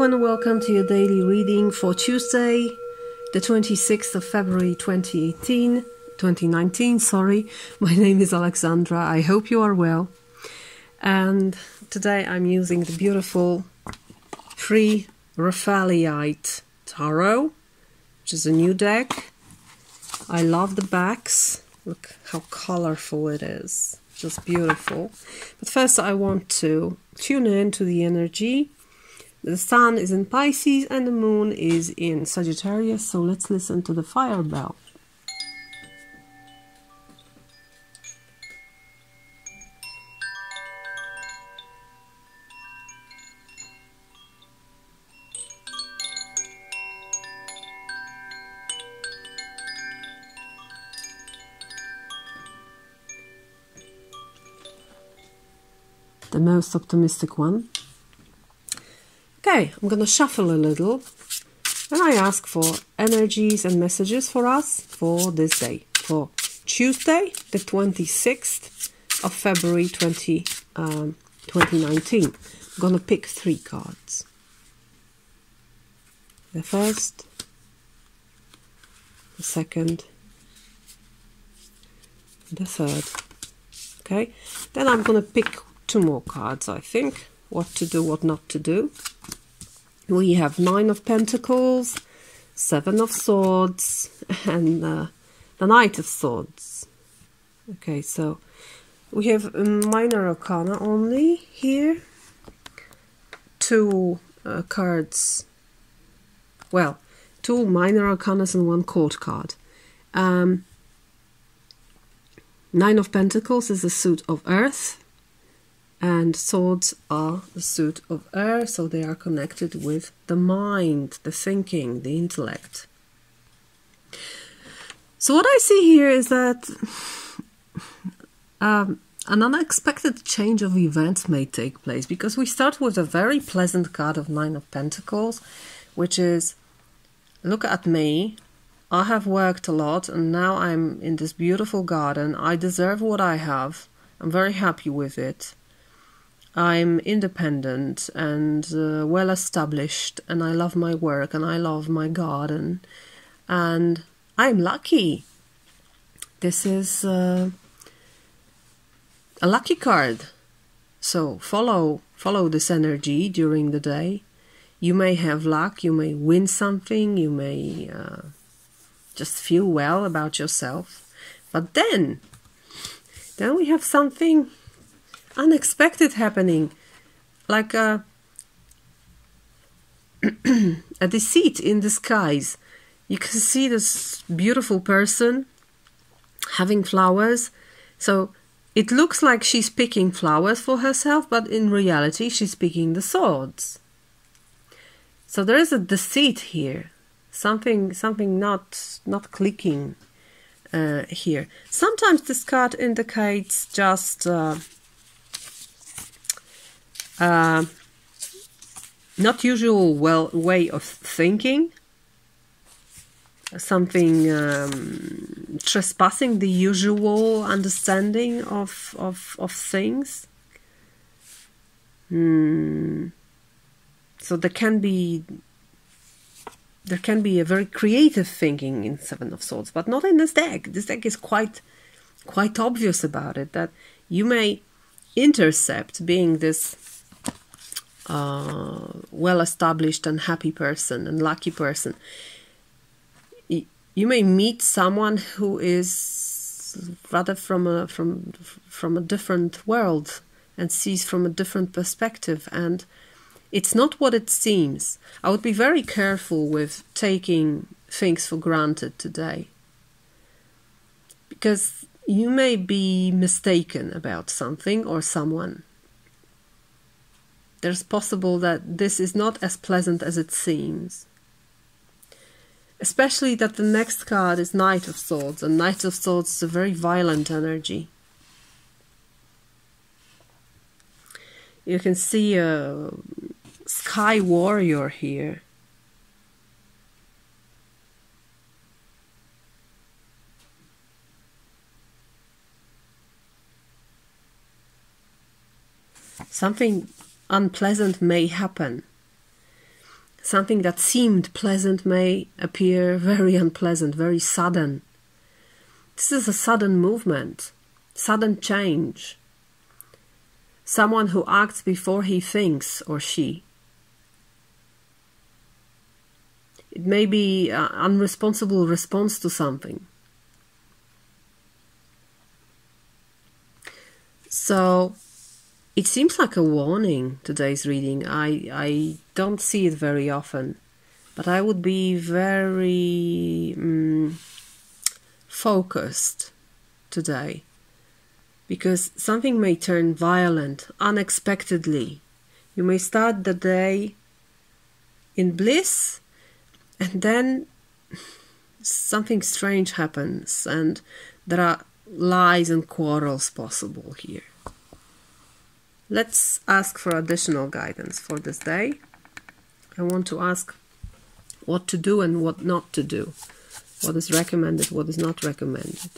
And welcome to your daily reading for Tuesday, the 26th of February 2018, 2019, sorry. My name is Alexandra. I hope you are well. And today I'm using the beautiful Pre Raphaelite Tarot, which is a new deck. I love the backs. Look how colorful it is. Just beautiful. But first I want to tune in to the energy the sun is in Pisces and the moon is in Sagittarius, so let's listen to the fire bell. The most optimistic one. Okay, I'm going to shuffle a little and I ask for energies and messages for us for this day, for Tuesday, the 26th of February 20, um, 2019. I'm going to pick three cards. The first, the second, the third. Okay, then I'm going to pick two more cards, I think. What to do, what not to do we have Nine of Pentacles, Seven of Swords, and uh, the Knight of Swords. Okay, so we have minor arcana only here. Two uh, cards. Well, two minor arcanas and one court card. Um, Nine of Pentacles is a suit of earth and swords are the suit of air, so they are connected with the mind, the thinking, the intellect. So, what I see here is that um, an unexpected change of events may take place because we start with a very pleasant card of Nine of Pentacles, which is look at me. I have worked a lot and now I'm in this beautiful garden. I deserve what I have. I'm very happy with it. I'm independent and uh, well established, and I love my work and I love my garden, and I'm lucky. This is uh, a lucky card. So follow follow this energy during the day. You may have luck. You may win something. You may uh, just feel well about yourself. But then, then we have something unexpected happening, like a, a deceit in disguise. You can see this beautiful person having flowers. So it looks like she's picking flowers for herself, but in reality, she's picking the swords. So there is a deceit here, something, something not not clicking uh, here. Sometimes this card indicates just uh, uh, not usual well way of thinking. Something um, trespassing the usual understanding of of, of things. Mm. so there can be there can be a very creative thinking in seven of swords but not in this deck. This deck is quite quite obvious about it that you may intercept being this uh, well established and happy person and lucky person. You may meet someone who is rather from a from from a different world and sees from a different perspective and it's not what it seems. I would be very careful with taking things for granted today because you may be mistaken about something or someone there's possible that this is not as pleasant as it seems. Especially that the next card is Knight of Swords, and Knight of Swords is a very violent energy. You can see a Sky Warrior here. Something unpleasant may happen. something that seemed pleasant may appear very unpleasant, very sudden. This is a sudden movement, sudden change. Someone who acts before he thinks or she. It may be an unresponsible response to something. So it seems like a warning, today's reading. I, I don't see it very often, but I would be very um, focused today because something may turn violent unexpectedly. You may start the day in bliss and then something strange happens and there are lies and quarrels possible here. Let's ask for additional guidance for this day. I want to ask what to do and what not to do. What is recommended, what is not recommended.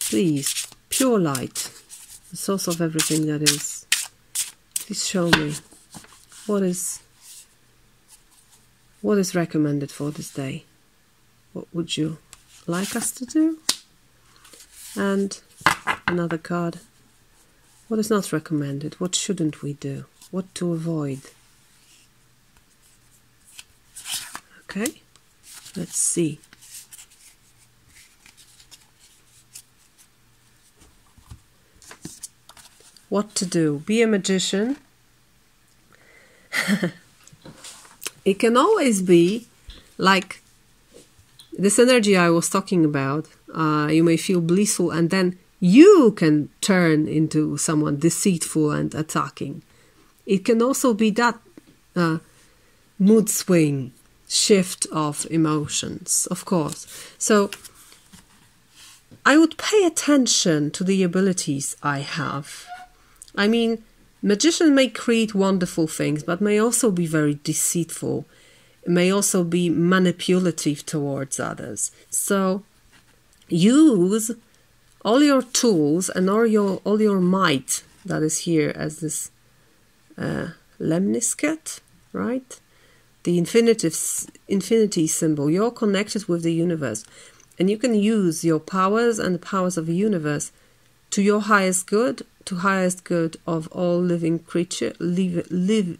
Please, pure light, the source of everything that is. Please show me what is what is recommended for this day? What would you like us to do? And another card. What is not recommended? What shouldn't we do? What to avoid? Okay, let's see. What to do? Be a magician. it can always be like this energy I was talking about. Uh, you may feel blissful, and then you can turn into someone deceitful and attacking. It can also be that uh, mood swing, shift of emotions, of course. So I would pay attention to the abilities I have. I mean, Magician may create wonderful things, but may also be very deceitful, may also be manipulative towards others. So use all your tools and all your all your might that is here as this uh, lemniscat, right? The infinitive infinity symbol. You're connected with the universe, and you can use your powers and the powers of the universe to your highest good to highest good of all living creature live, live,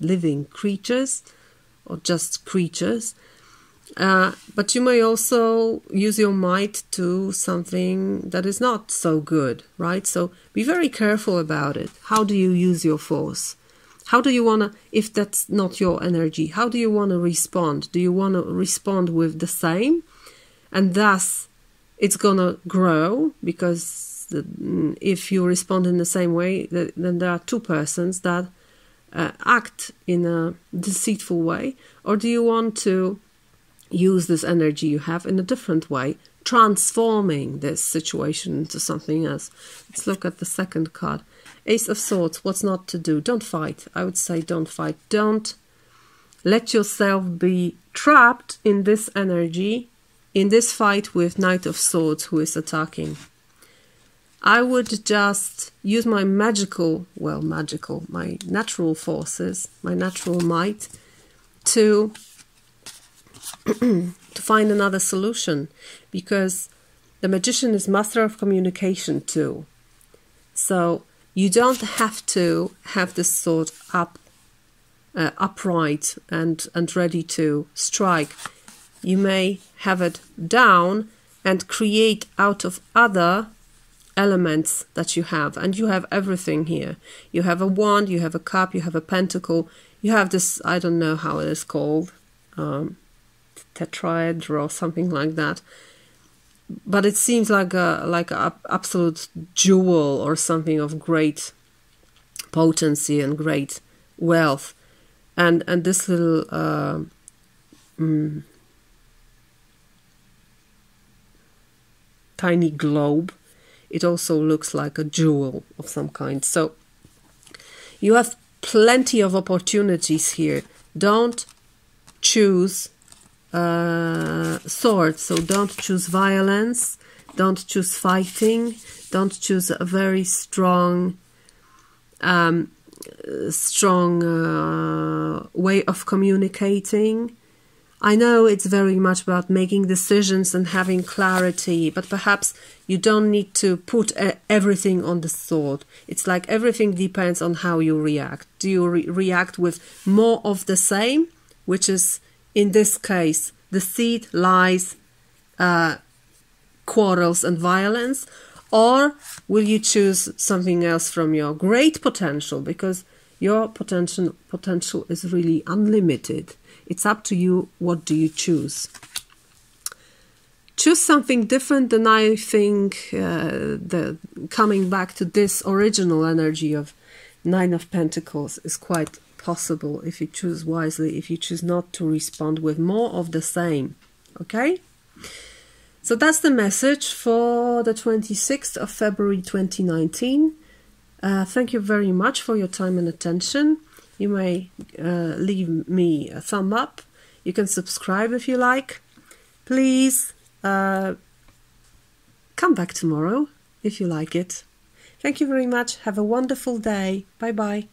living creatures or just creatures uh, but you may also use your might to something that is not so good right? So be very careful about it. How do you use your force? How do you want to if that's not your energy how do you want to respond? Do you want to respond with the same? And thus it's gonna grow because Mm, if you respond in the same way, then there are two persons that uh, act in a deceitful way, or do you want to use this energy you have in a different way, transforming this situation into something else? Let's look at the second card. Ace of Swords, what's not to do? Don't fight. I would say don't fight. Don't let yourself be trapped in this energy, in this fight with Knight of Swords who is attacking. I would just use my magical, well, magical, my natural forces, my natural might to to find another solution because the magician is master of communication too. So you don't have to have this sword up uh, upright and and ready to strike. You may have it down and create out of other elements that you have and you have everything here you have a wand you have a cup you have a pentacle you have this i don't know how it is called um, tetrahedra or something like that but it seems like a like a absolute jewel or something of great potency and great wealth and and this little uh, mm, tiny globe it also looks like a jewel of some kind. So you have plenty of opportunities here. Don't choose uh, swords, so don't choose violence, don't choose fighting, don't choose a very strong um, strong uh, way of communicating. I know it's very much about making decisions and having clarity, but perhaps you don't need to put everything on the sword. It's like everything depends on how you react. Do you re react with more of the same, which is in this case the seed lies, uh, quarrels, and violence, or will you choose something else from your great potential? Because your potential potential is really unlimited. It's up to you what do you choose? Choose something different than i think uh, the coming back to this original energy of nine of pentacles is quite possible if you choose wisely if you choose not to respond with more of the same okay so that's the message for the 26th of February 2019. Uh, thank you very much for your time and attention. You may uh, leave me a thumb up. You can subscribe if you like. Please uh, come back tomorrow if you like it. Thank you very much. Have a wonderful day. Bye bye.